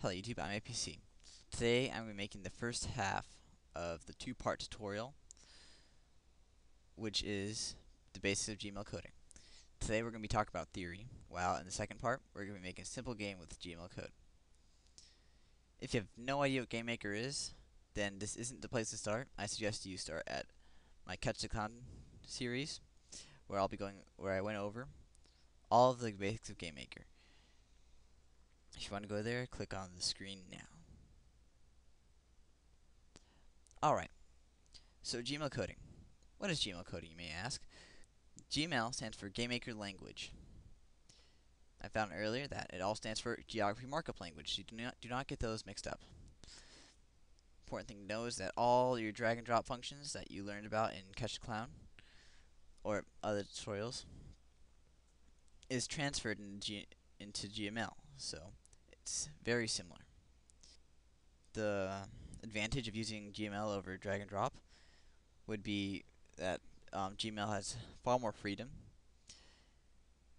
Hello YouTube, I'm APC. Today I'm going to be making the first half of the two-part tutorial, which is the basics of GML coding. Today we're going to be talking about theory, while in the second part we're going to be making a simple game with GML code. If you have no idea what GameMaker is, then this isn't the place to start. I suggest you start at my Catch the Clown series, where I'll be going, where I went over all of the basics of GameMaker. If you want to go there, click on the screen now. Alright, so GML coding. What is GML coding, you may ask? GML stands for GameMaker Language. I found earlier that it all stands for Geography Markup Language, so do not, do not get those mixed up. Important thing to know is that all your drag and drop functions that you learned about in Catch the Clown, or other tutorials, is transferred into, G into GML. So it's very similar. The advantage of using GML over drag and drop would be that um, GML has far more freedom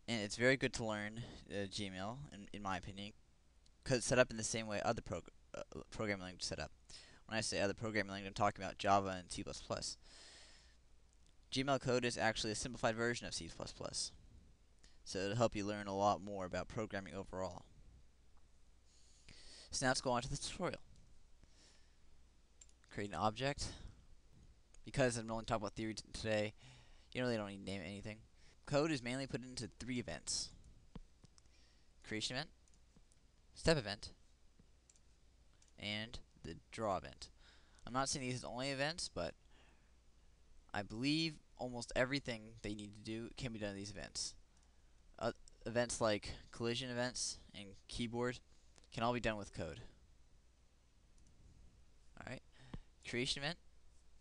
and it's very good to learn uh, GML in, in my opinion because it's set up in the same way other prog uh, programming languages set up. When I say other programming language, I'm talking about Java and C++. GML code is actually a simplified version of C++, so it'll help you learn a lot more about programming overall. So now let's go on to the tutorial. Create an object. Because I'm only talking about theory today, you really don't need to name anything. Code is mainly put into three events. Creation event, step event, and the draw event. I'm not saying these are the only events, but I believe almost everything they need to do can be done in these events. Uh, events like collision events and keyboard can all be done with code. Alright. Creation event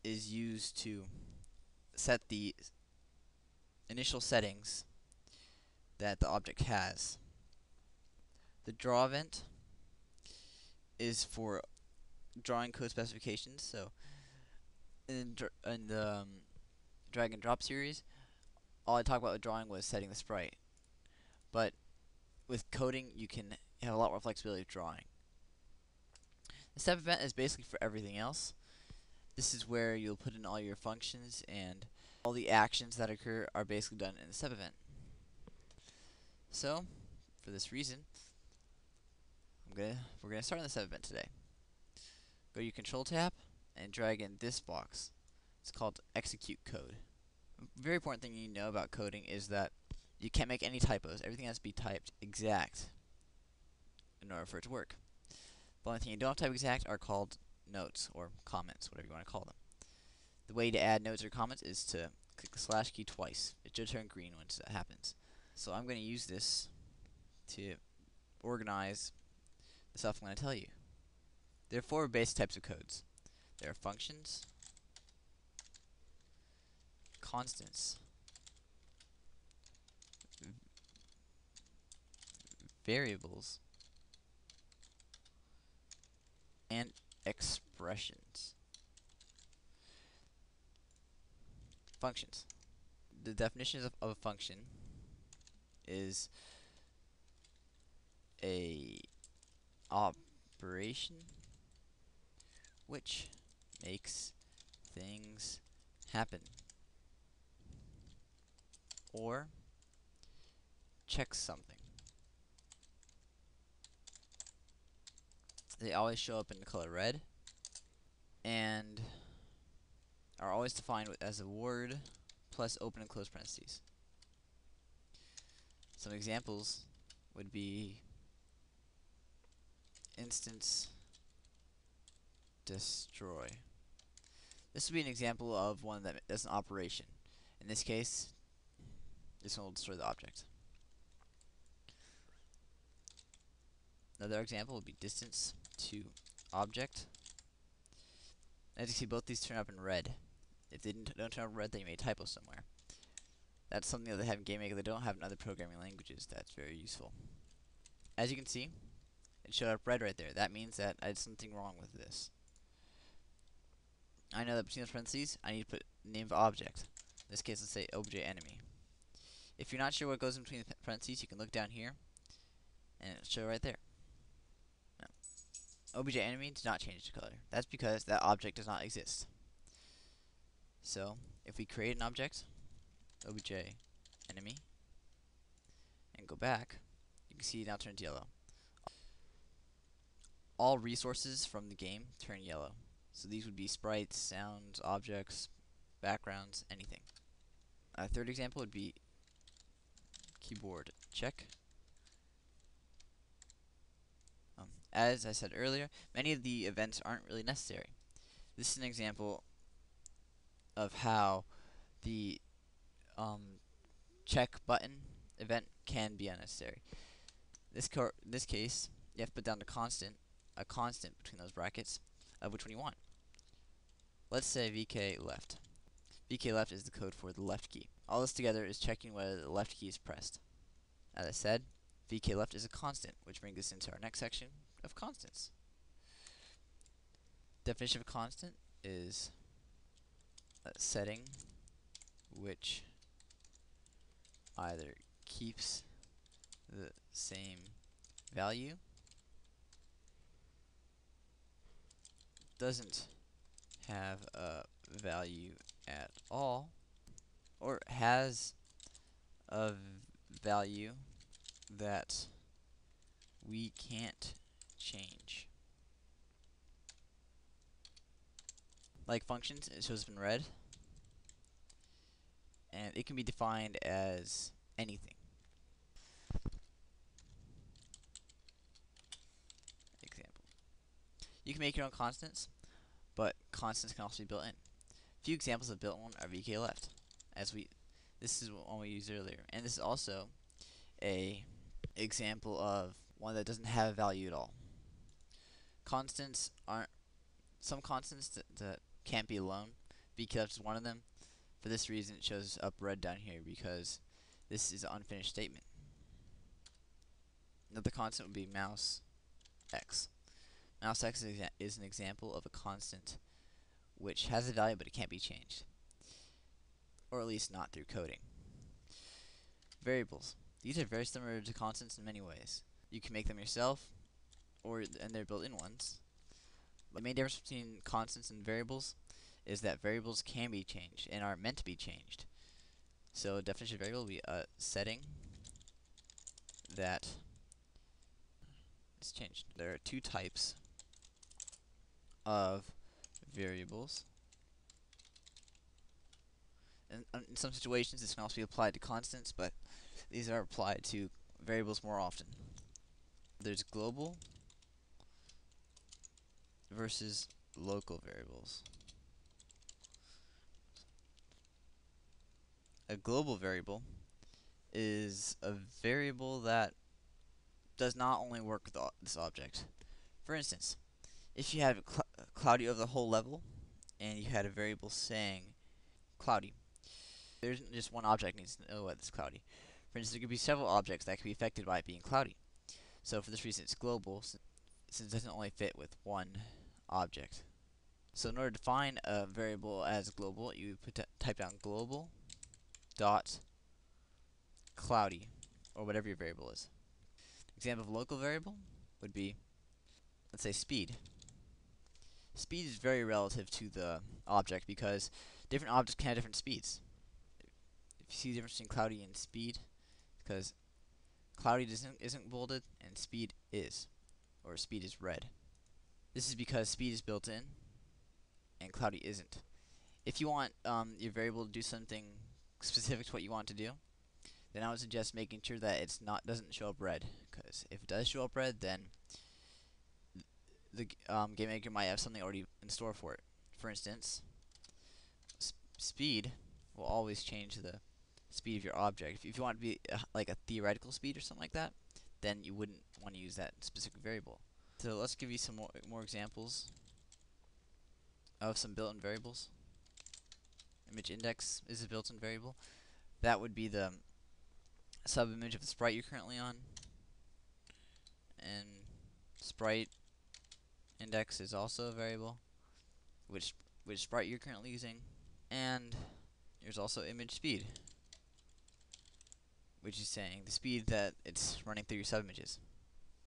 is used to set the initial settings that the object has. The draw event is for drawing code specifications. So in, in the um, drag and drop series, all I talked about with drawing was setting the sprite. But with coding, you can have a lot more flexibility with drawing. The step event is basically for everything else. This is where you'll put in all your functions and all the actions that occur are basically done in the step event. So, for this reason, I'm gonna we're gonna start on the step event today. Go to your control tab and drag in this box. It's called execute code. A very important thing you know about coding is that you can't make any typos. Everything has to be typed exact in order for it to work. The only thing you don't have to type exact are called notes or comments, whatever you want to call them. The way to add notes or comments is to click the slash key twice. It should turn green once that happens. So I'm going to use this to organize the stuff I'm going to tell you. There are four basic types of codes. There are functions, constants, variables, and expressions. Functions. The definitions of, of a function is a operation which makes things happen or checks something. They always show up in the color red and are always defined as a word plus open and close parentheses. Some examples would be instance destroy. This would be an example of one that does an operation. In this case, this one will destroy the object. Another example would be distance to object. As you see, both these turn up in red. If they don't turn up red, then you made a typo somewhere. That's something that they have in GameMaker they don't have in other programming languages. That's very useful. As you can see, it showed up red right there. That means that I did something wrong with this. I know that between the parentheses, I need to put name of object. In this case, let's say obj enemy. If you're not sure what goes in between the parentheses, you can look down here, and it'll show right there. Now, obj enemy does not change the color. That's because that object does not exist. So, if we create an object, obj enemy, and go back, you can see it now turns yellow. All resources from the game turn yellow. So these would be sprites, sounds, objects, backgrounds, anything. A third example would be keyboard check. Um, as I said earlier, many of the events aren't really necessary. This is an example of how the um, check button event can be unnecessary. This this case, you have to put down the constant, a constant between those brackets of which one you want. Let's say VK left. VK left is the code for the left key. All this together is checking whether the left key is pressed. As I said, VK left is a constant, which brings us into our next section of constants. Definition of a constant is a setting which either keeps the same value, doesn't have a value at all, or has a value that we can't change. Like functions, it shows up in red. And it can be defined as anything. Example. You can make your own constants, but constants can also be built in. Few examples of built one are VK left, as we this is one we used earlier, and this is also a example of one that doesn't have a value at all. Constants aren't some constants that, that can't be alone. Left is one of them. For this reason, it shows up red down here because this is an unfinished statement. Another constant would be mouse x. Mouse x is an example of a constant which has a value but it can't be changed. Or at least not through coding. Variables. These are very similar to constants in many ways. You can make them yourself, or and they're built-in ones. The main difference between constants and variables is that variables can be changed and are meant to be changed. So definition of variable will be a setting that is changed. There are two types of variables. And uh, in some situations this can also be applied to constants, but these are applied to variables more often. There's global versus local variables. a global variable is a variable that does not only work with this object. For instance, if you had cl cloudy over the whole level, and you had a variable saying cloudy, there's just one object needs to know that it's cloudy. For instance, there could be several objects that could be affected by it being cloudy. So for this reason, it's global, since it doesn't only fit with one object. So in order to define a variable as global, you put type down global dot cloudy, or whatever your variable is. Example of local variable would be, let's say speed. Speed is very relative to the object because different objects can have different speeds. If you see the difference between cloudy and speed, because cloudy isn't, isn't bolded and speed is, or speed is red. This is because speed is built in and cloudy isn't. If you want um, your variable to do something specific to what you want to do, then I would suggest making sure that it's not doesn't show up red. Because if it does show up red, then the um, game maker might have something already in store for it. For instance, speed will always change the speed of your object. If, if you want to be uh, like a theoretical speed or something like that, then you wouldn't want to use that specific variable. So let's give you some more, more examples of some built-in variables image index is a built-in variable. That would be the sub-image of the sprite you're currently on. And sprite index is also a variable, which which sprite you're currently using. And there's also image speed. which is saying the speed that it's running through your subimages.